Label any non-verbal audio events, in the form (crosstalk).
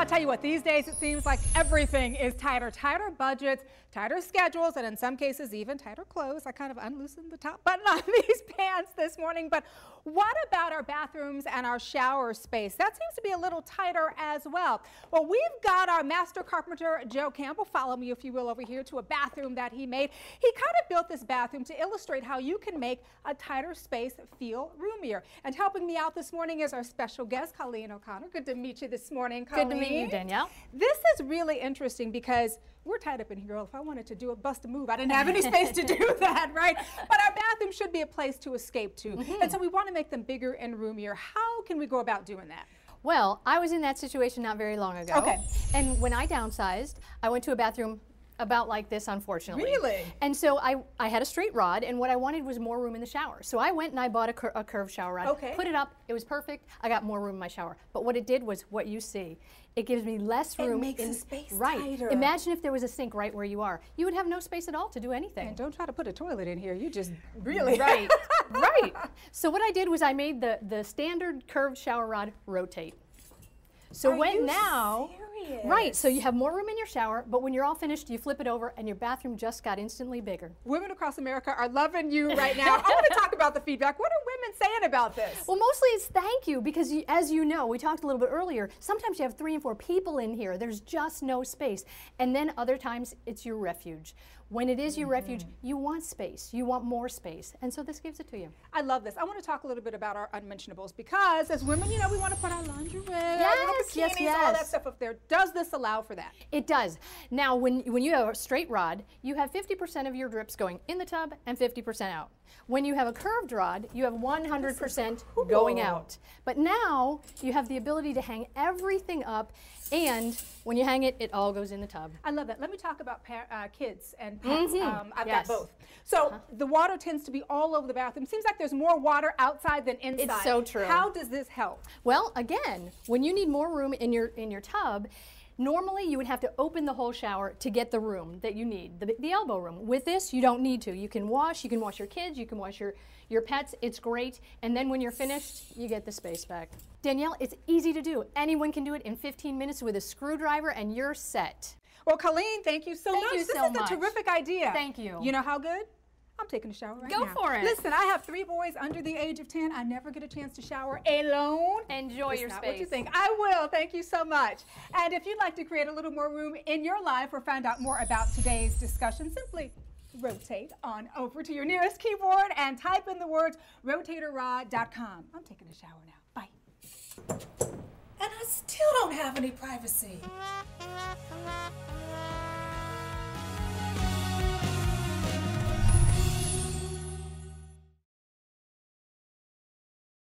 Well, I'll tell you what, these days it seems like everything is tighter. Tighter budgets, tighter schedules, and in some cases even tighter clothes. I kind of unloosened the top button (laughs) on these pants this morning, but what about our bathrooms and our shower space? That seems to be a little tighter as well. Well, we've got our master carpenter, Joe Campbell. Follow me, if you will, over here to a bathroom that he made. He kind of built this bathroom to illustrate how you can make a tighter space feel roomier. And helping me out this morning is our special guest, Colleen O'Connell. Good to meet you this morning, Colleen. Good to meet you, Danielle. This is really interesting because we're tied up in here. If I wanted to do a bust a move, I didn't have any space to do (laughs) that, right? But our bathroom should be a place to escape to. Mm -hmm. And so we want to make them bigger and roomier. How can we go about doing that? Well, I was in that situation not very long ago. Okay. And when I downsized, I went to a bathroom about like this, unfortunately. Really? And so I, I had a straight rod, and what I wanted was more room in the shower. So I went and I bought a, cur a curved shower rod, okay. put it up, it was perfect. I got more room in my shower. But what it did was what you see. It gives me less room. It makes in, the space right. tighter. Imagine if there was a sink right where you are. You would have no space at all to do anything. And don't try to put a toilet in here. You just (laughs) really. Right, (laughs) right. So what I did was I made the, the standard curved shower rod rotate. So Are when now, serious? right? So you have more room in your shower, but when you're all finished, you flip it over, and your bathroom just got instantly bigger. Women across America are loving you (laughs) right now. I want to talk about the feedback. What are saying about this? Well, mostly it's thank you because, you, as you know, we talked a little bit earlier. Sometimes you have three and four people in here. There's just no space, and then other times it's your refuge. When it is your mm -hmm. refuge, you want space. You want more space. And so this gives it to you. I love this. I want to talk a little bit about our unmentionables because as women, you know, we want to put our lingerie, yes, our bikinis, yes, yes. all that stuff up there. Does this allow for that? It does. Now, when, when you have a straight rod, you have 50% of your drips going in the tub and 50% out. When you have a curved rod, you have 100% cool. going out. But now you have the ability to hang everything up and when you hang it, it all goes in the tub. I love that. Let me talk about uh, kids and pets. Mm -hmm. um, I've yes. got both. So uh -huh. the water tends to be all over the bathroom. Seems like there's more water outside than inside. It's so true. How does this help? Well, again, when you need more room in your in your tub, Normally, you would have to open the whole shower to get the room that you need, the, the, elbow room. With this, you don't need to. You can wash, you can wash your kids, you can wash your, your pets. It's great. And then when you're finished, you get the space back. Danielle, it's easy to do. Anyone can do it in 15 minutes with a screwdriver and you're set. Well, Colleen, thank you so thank much. You this so is much. a terrific idea. Thank you. You know how good? I'm taking a shower right now. Go now. for it. Listen, I have three boys under the age of 10. I never get a chance to shower alone. Enjoy it's your not space. what you think. I will. Thank you so much. And if you'd like to create a little more room in your life or find out more about today's discussion, simply rotate on over to your nearest keyboard and type in the words rotatorrod.com. I'm taking a shower now. Bye. And I still don't have any privacy.